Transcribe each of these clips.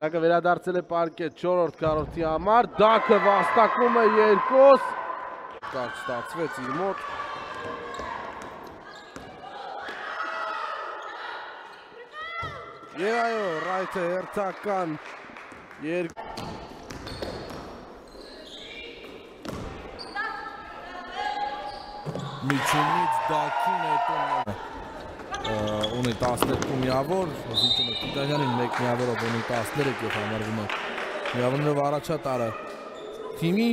Դակը վերադարձել է պարկետ 4-րդ կարորդի համար, դակը վաստակում է երկոս, կարճ ստացվեց իր մոտ, Եվ այո, ռայթը հերթական երկ... Միջումից դակին հետո ունի 12 միավոր, զինչումը Տիտանյանին 1 միավորով ունի 13 եւ համարվում է միավորներով առաջատարը. Թիմի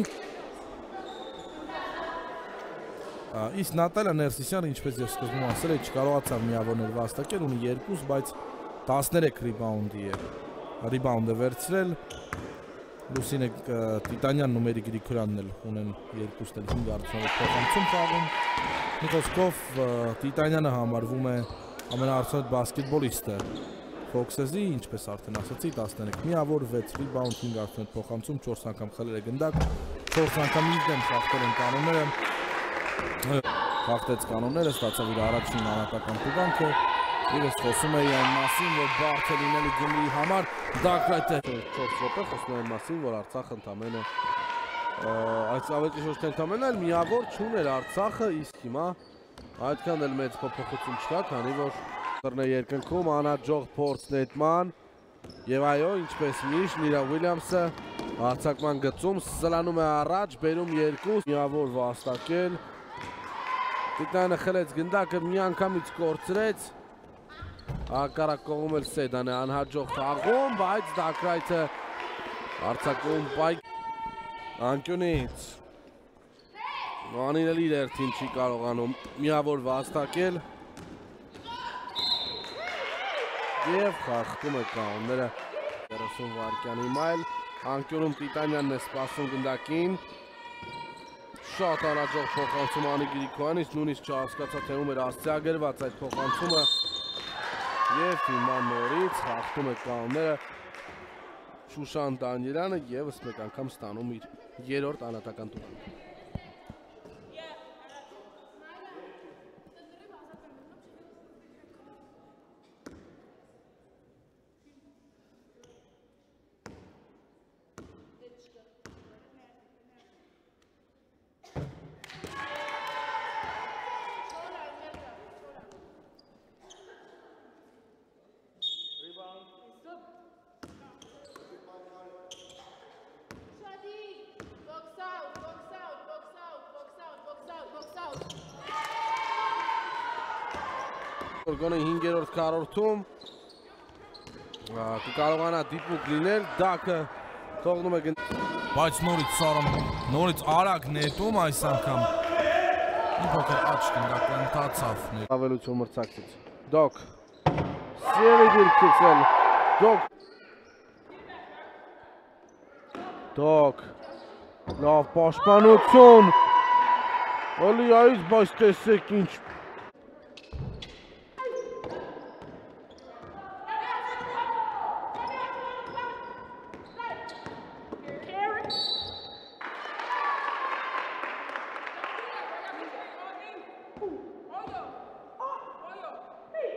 Իս Նատալիա Ներսիսյանը ինչպես ես սկզբում ասել եմ, չկարողացավ միավորներ վաստակել, ունի 2, բայց 13 ռիբաունդի է։ Ռիբաունդը վերցրել Լուսինե Տիտանյանն ու Մերի Գրիգորյանն էլ ունեն երկուսն էլ 5 արդյունավետ փոխանցում խաղում։ Նիկոսկով Տիտանյանը համարվում է ամենաարդյունավետ բասկետբոլիստը Foxes-ի, ինչպես արդեն ասացի, 13 միավոր, 6 rebound, 5 արդյունավետ փոխանցում, 4 անգամ խլել է գնդակ, 4 անգամ իր դեմ խախտել են կանոնները։ Խախտեց կանոնները, ստացավ իր առաջին անհատական տուգանքը։ ես խոսում էի այն մասին, որ բարդ է լինելու Գյումրիի համար, Դակրայթը 4 րոպե խոսում են մասին, որ Արցախը ընդամենը այս ավելի շուտ ընդամենը միավոր չուներ Արցախը, իսկ հիմա այդքան էլ մեծ փոփոխություն չկա, քանի որ կրնե երկնքում անաջող փորձ նետման եւ այո, ինչպես միշտ Նիրա Ուիլյամսը հարցակման գծում սլանում է առաջ, բերում երկու միավոր վաստակել Տիտանը խլեց գնդակը մի անգամից կորցրեց Ակարակ կողում էլ Սեդան է անհաջող խաղում, բայց Դակրայթը արցակում բայք անկյունից Վանին էլ իր երթին չի կարողանում միավոր վաստակել և խաղթում է կաունները 30 վարկյանի մայլ անկյոնում Տիտանյանն է սպասում գնդակին շատ անաջող փոխանցում անի գրիքոյանից նունից չհասկացա թե ում էր ասցիագրված այդ փոխանցումը Եվ հիմա նորից հաղթում է կանները Շուշան Դանիելյանը եւս մեկ անգամ ստանում իր երրորդ անհատական տուղանը։ Գոնե 5-րդ քառորդում կկարողանա դիպուկ լինել, դակը թողնում է բայց նորից սարում, նորից արագ նետում այս անգամ մի փոքր աչք ընդակ ընթացավ ավելություն մրցակցից դոկ սիերի դիրքիցել դոկ դոկ լավ պաշտպանություն Ալի այս բայց տեսեք ինչ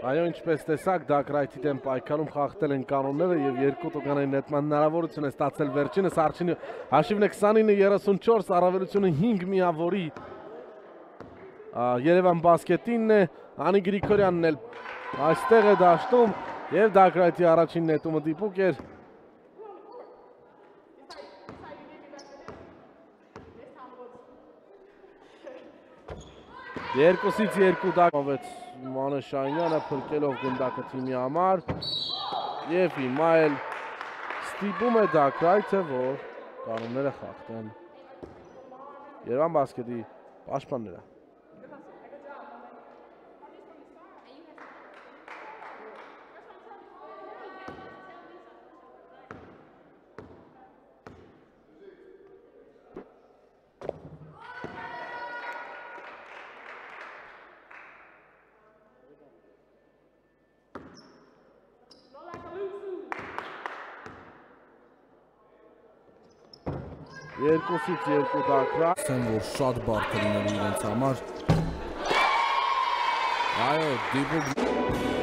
Այո, ինչպես տեսակ, Դակրայթի դեմ պայքարում խախտել են կանոնները եւ երկու տոկանային նետման հնարավորություն է ստացել վերջինս Արչինի հաշիվն է 29-34, առավելությունը 5 միավորի Երևան բասկետինն է, Անի Գրիգորյանն էլ այստեղ է դաշտում եւ Դակրայթի առաջին նետումը դիպուկ էր Երկուսից երկու դակավեց Մանեշանյանը փրկելով գնդակը թիմի համար եւ հիմա էլ ստիպում է Դակրայթը, որ կանոնները խախտեն։ Երևան բասկետի պաշտպանները երկուսից երկու դակրա ասեմ որ շատ բարդ է լինելու իրենց համար այո դիպուկ